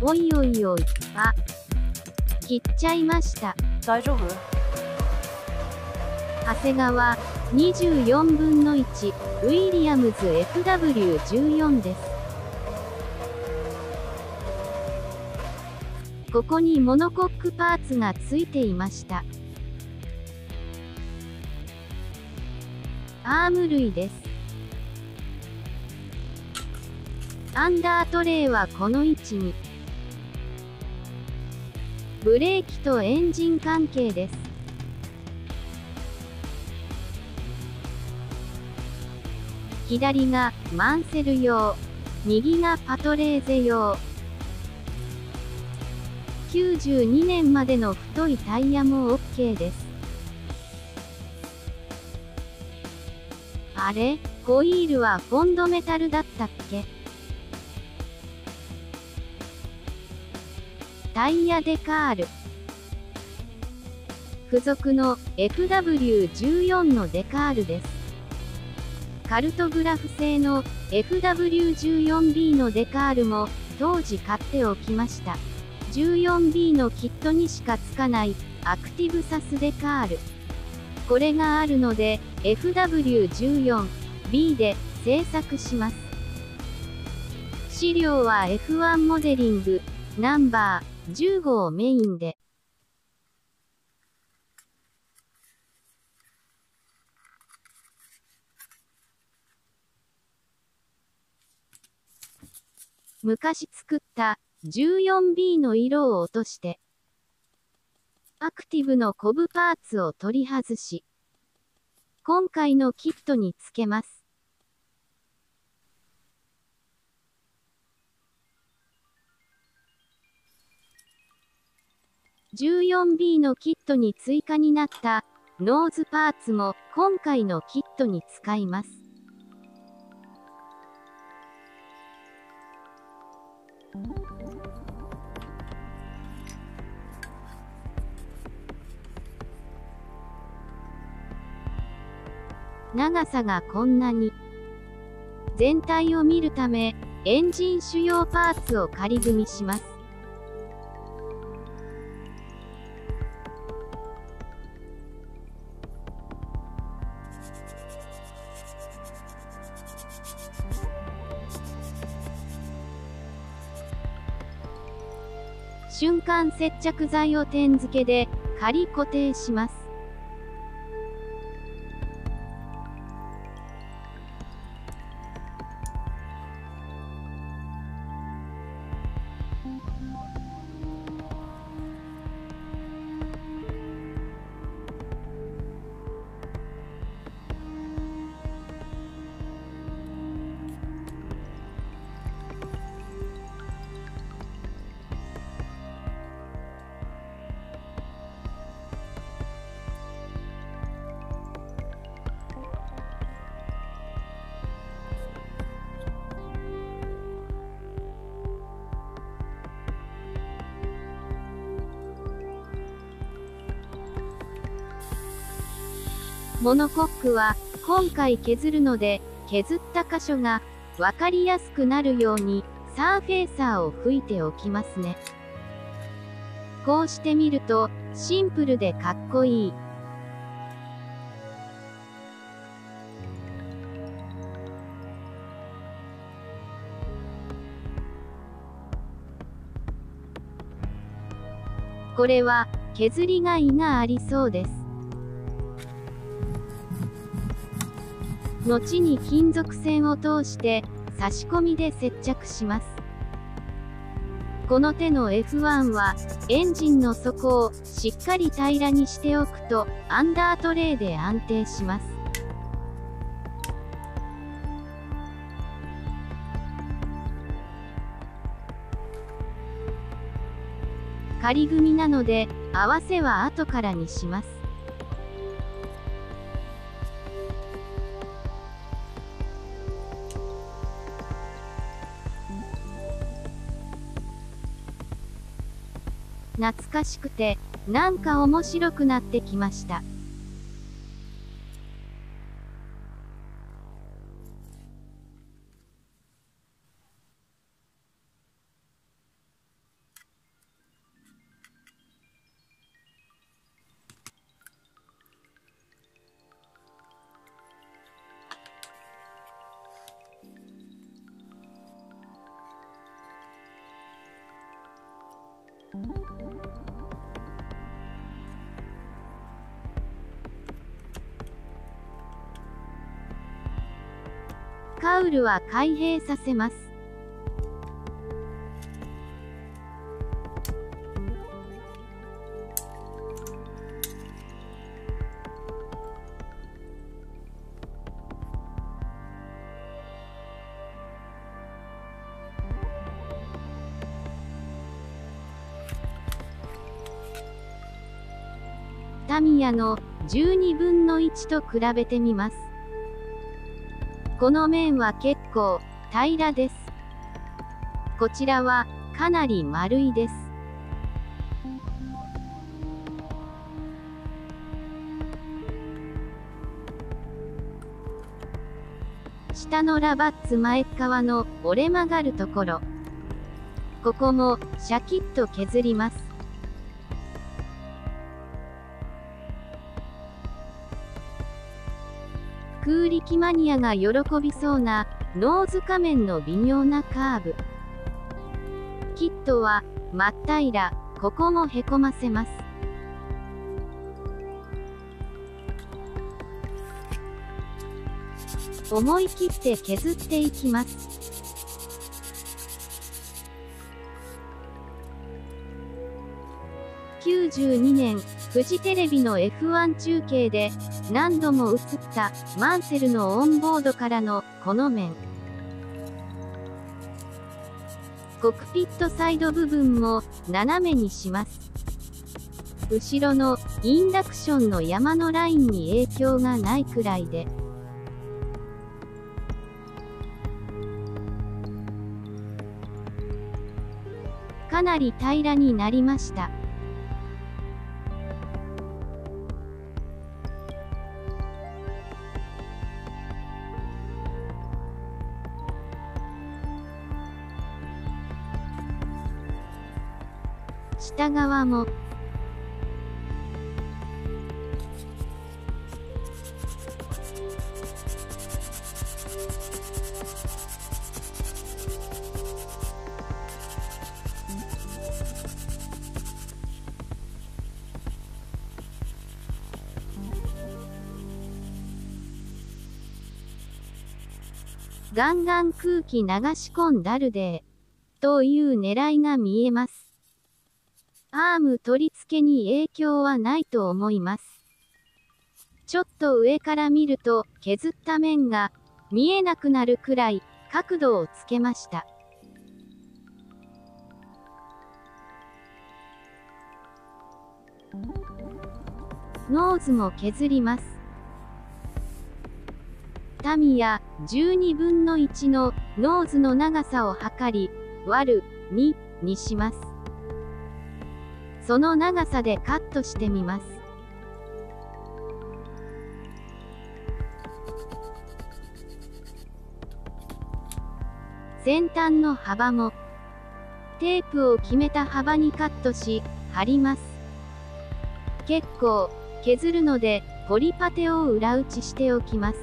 おいおいおい、あ。切っちゃいました。大丈夫？長谷川、24分の1、ウィリアムズ FW14 です。ここにモノコックパーツがついていました。アーム類です。アンダートレイはこの位置に。ブレーキとエンジン関係です。左がマンセル用、右がパトレーゼ用。92年までの太いタイヤも OK です。あれ？ホイールはフォンドメタルだったっけ？タイヤデカール。付属の FW14 のデカールです。カルトグラフ製の FW14B のデカールも当時買っておきました。14B のキットにしかつかないアクティブサスデカール。これがあるので FW14B で製作します。資料は F1 モデリングナンバー15をメインで。昔作った 14B の色を落として、アクティブのコブパーツを取り外し、今回のキットにつけます。14B のキットに追加になったノーズパーツも今回のキットに使います。長さがこんなに。全体を見るため、エンジン主要パーツを仮組みします。瞬間接着剤を点付けで仮固定します。モノコックは今回削るので削った箇所が分かりやすくなるようにサーフェーサーを吹いておきますね。こうしてみるとシンプルでかっこいい。これは削りがいがありそうです。後に金属線を通して差し込みで接着します。この手の F1 はエンジンの底をしっかり平らにしておくとアンダートレイで安定します。仮組みなので合わせは後からにします。懐かしくて、なんか面白くなってきました。カウルは開閉させます。タミヤの12分の1と比べてみます。この面は結構平らです。こちらはかなり丸いです。下のラバッツ前側の折れ曲がるところ。ここもシャキッと削ります。空力マニアが喜びそうなノーズ下面の微妙なカーブ。キットは真っ平ら、ここもへこませます。思い切って削っていきます。92年、フジテレビの F1 中継で何度も映ったマンセルのオンボードからのこの面。コクピットサイド部分も斜めにします。後ろのインダクションの山のラインに影響がないくらいで。かなり平らになりました。下側もガンガン空気流し込んだるでという狙いが見えます。アーム取り付けに影響はないと思います。ちょっと上から見ると削った面が見えなくなるくらい角度をつけました。ノーズも削ります。タミヤ12分の1のノーズの長さを測り、割る2にします。その長さでカットしてみます。先端の幅もテープを決めた幅にカットし貼ります結構削るのでポリパテを裏打ちしておきます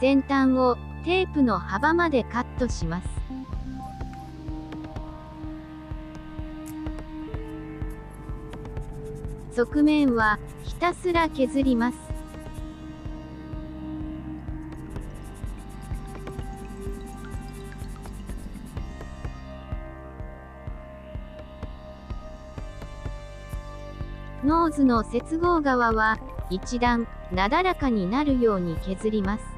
先端をテープの幅までカットします。側面はひたすら削ります。ノーズの接合側は一段なだらかになるように削ります。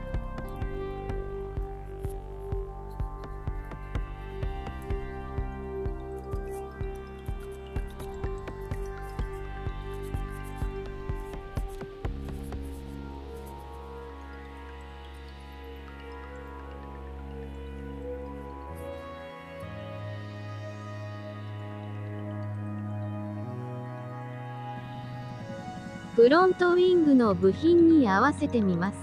フロントウィングの部品に合わせてみます。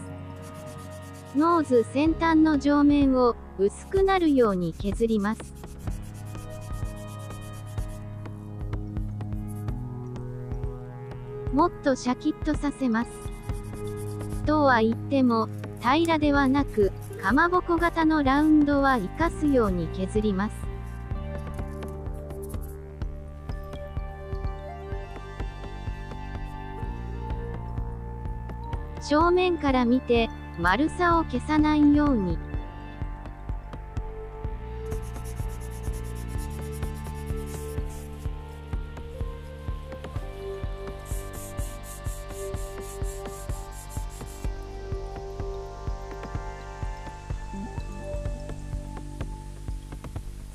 ノーズ先端の上面を薄くなるように削ります。もっとシャキッとさせます。とは言っても、平らではなく、かまぼこ型のラウンドは活かすように削ります。正面から見て、丸さを消さないように。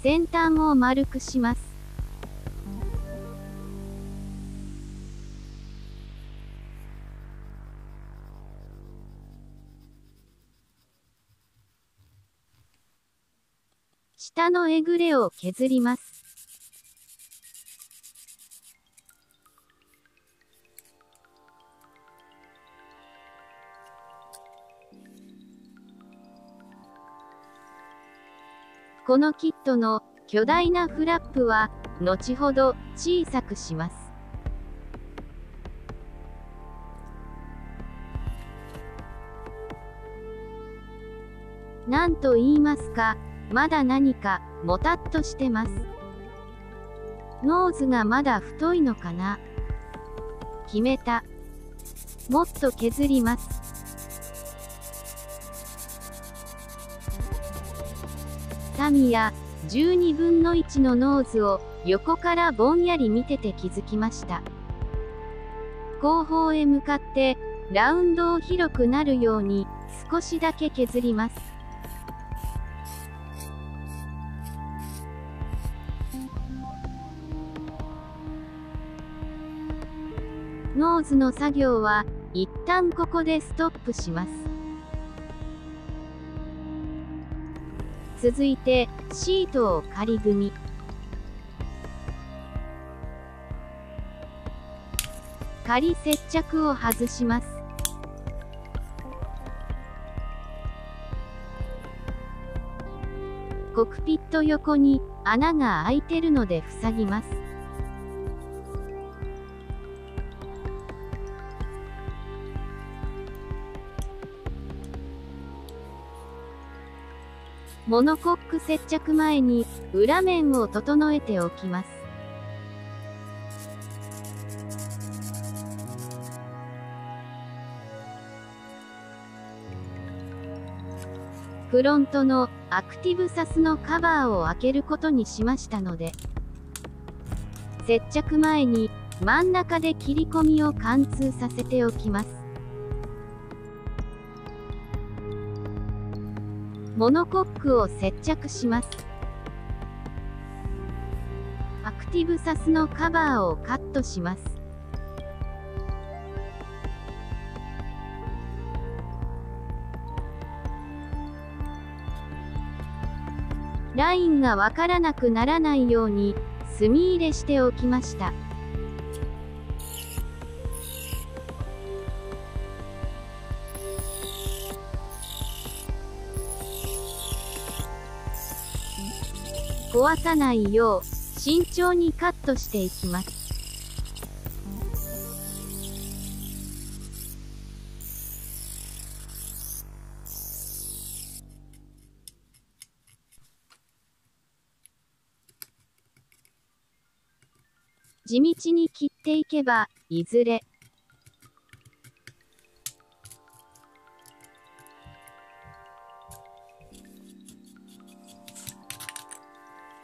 先端を丸くします。下のえぐれを削ります。このキットの巨大なフラップは後ほど小さくします。何と言いますか、まだ何かもたっとしてます。ノーズがまだ太いのかな？決めた。もっと削ります。タミヤ、12分の1のノーズを横からぼんやり見てて気づきました。後方へ向かってラウンドを広くなるように少しだけ削ります。ノーズの作業は一旦ここでストップします。続いて、シートを仮組み。仮接着を外します。コクピット横に穴が開いてるので塞ぎます。モノコック接着前に裏面を整えておきます。フロントのアクティブサスのカバーを開けることにしましたので、接着前に真ん中で切り込みを貫通させておきます。モノコックを接着します。アクティブサスのカバーをカットします。ラインがわからなくならないように墨入れしておきました。壊さないよう慎重にカットしていきます。地道に切っていけば、いずれ、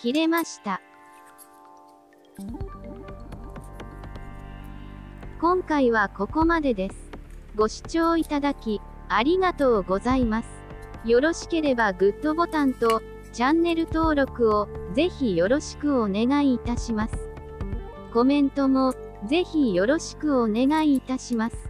切れました。今回はここまでです。ご視聴いただき、ありがとうございます。よろしければグッドボタンと、チャンネル登録を、ぜひよろしくお願いいたします。コメントも、ぜひよろしくお願いいたします。